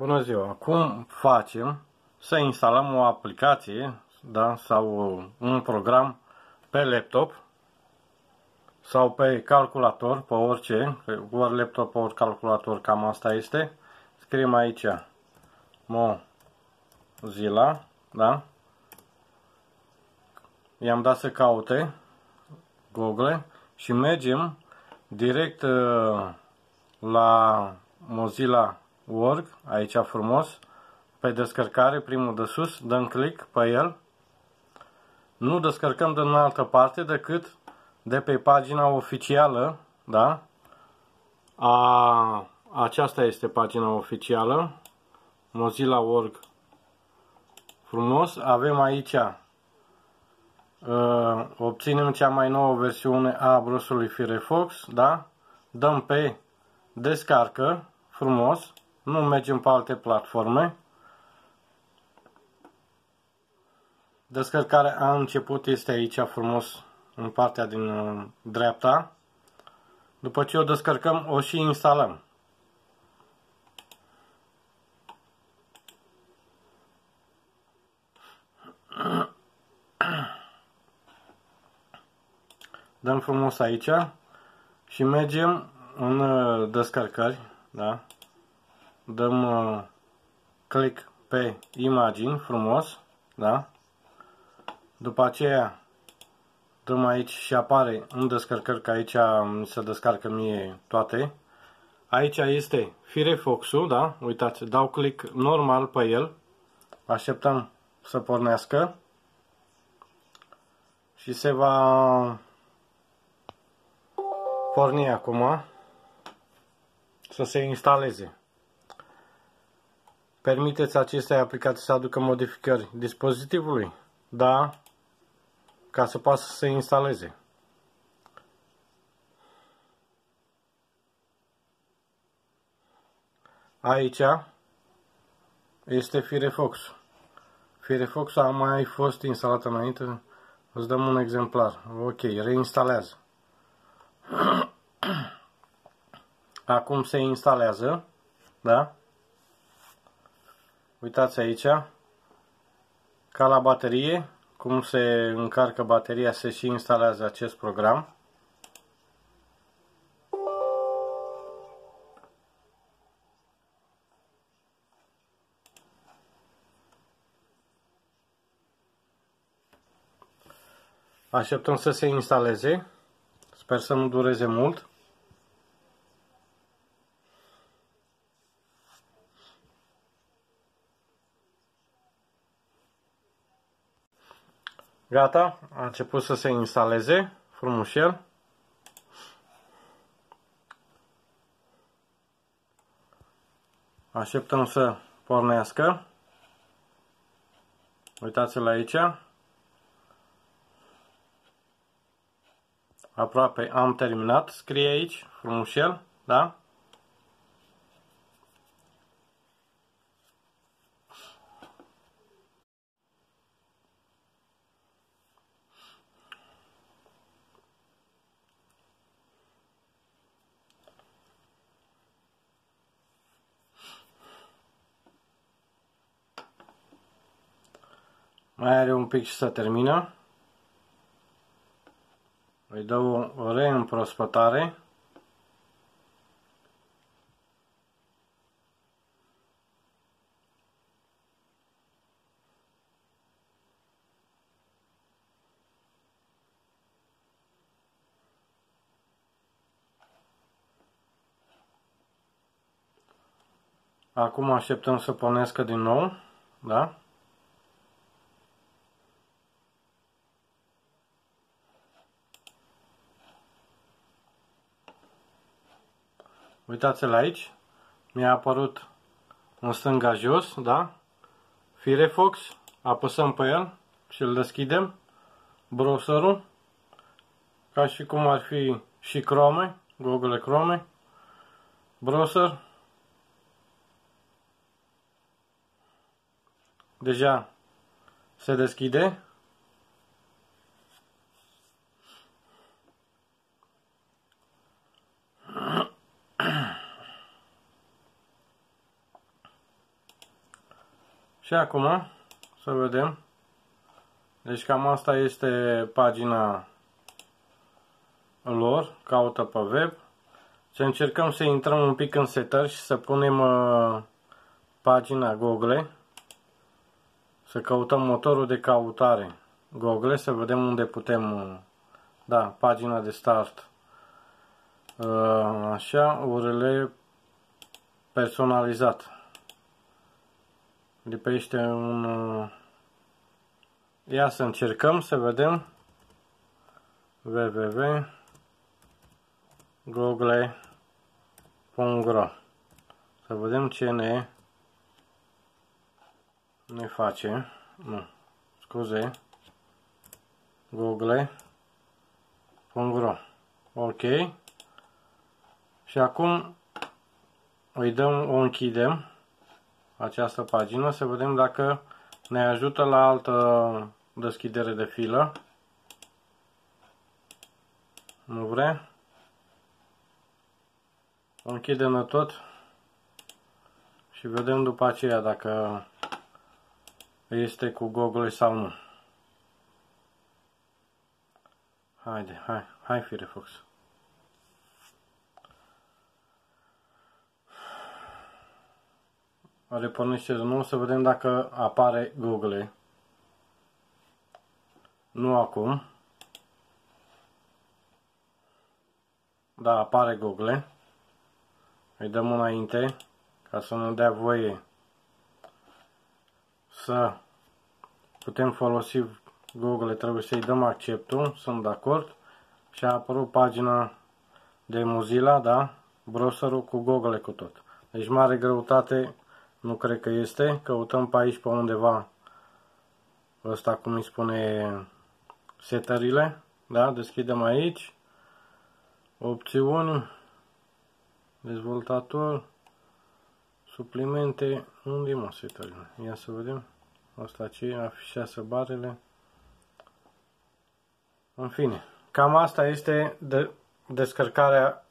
Bună ziua! Cum facem să instalăm o aplicație da, sau un program pe laptop sau pe calculator, pe orice, pe ori laptop, ori calculator, cam asta este. Scriem aici Mozilla, da? I-am dat să caute Google și mergem direct uh, la Mozilla Org, aici frumos, pe descărcare, primul de sus, dăm click pe el. Nu descărcăm de în altă parte decât de pe pagina oficială, da? A, aceasta este pagina oficială, Mozilla.org. Frumos, avem aici, uh, obținem cea mai nouă versiune a browserului Firefox, da? Dăm pe descarcă, frumos, nu mergem pe alte platforme. Descărcarea a început este aici frumos în partea din uh, dreapta. După ce o descărcăm, o și instalăm. Dăm frumos aici și mergem în uh, descărcări, da? Dăm uh, click pe imagini frumos, da? După aceea dăm aici și apare în descărcări, că aici se descarcă mie toate. Aici este Firefox-ul, da? Uitați, dau click normal pe el. Așteptăm să pornească. Și se va porni acum să se instaleze. Permiteți acestei aplicații să aducă modificări dispozitivului? Da, ca să poată să se instaleze. Aici este Firefox. Firefox a mai fost instalat înainte. Îți dăm un exemplar. Ok, reinstalează. Acum se instalează. Da? Uitați aici. Ca la baterie, cum se încarcă bateria, se și instalează acest program. Așteptăm să se instaleze. Sper să nu dureze mult. Gata, a început să se instaleze frumușel. Așteptăm să pornească. Uitați-l aici. Aproape am terminat. Scrie aici, frumușel, da? Mai are un pic și să termină. Îi dau o reîmprospătare. Acum așteptăm să pornească din nou, da? Uitați-l aici. Mi-a apărut în stânga jos, da? Firefox. Apăsăm pe el și îl deschidem. Browserul. Ca și cum ar fi și Chrome, Google Chrome. Browser. Deja se deschide. Și acum să vedem. Deci cam asta este pagina lor, caută pe web. Să încercăm să intrăm un pic în setări și să punem uh, pagina Google. Să căutăm motorul de căutare Google, să vedem unde putem, uh, da, pagina de start. Uh, așa, URL personalizat. Lipește un... Uh, ia să încercăm să vedem www.google.ro Să vedem ce ne ne face. Nu, scuze. google.ro Ok. Și acum îi dăm, o închidem această pagină să vedem dacă ne ajută la altă deschidere de filă. Nu vrea? O închidem tot și vedem după aceea dacă este cu Google sau nu. Haide, hai, hai Firefox. Repornește de nou să vedem dacă apare Google. Nu acum. Da, apare Google. Îi dăm înainte ca să ne dea voie să putem folosi Google. Trebuie să-i dăm acceptul, sunt de acord. Și a apărut pagina de Mozilla, da? Browserul cu Google cu tot. Deci mare greutate nu cred că este. Căutăm pe aici pe undeva ăsta cum îi spune setările. Da? Deschidem aici. Opțiuni. Dezvoltator. Suplimente. Unde mă setările? Ia să vedem. Asta ce afișează barele. În fine. Cam asta este de descărcarea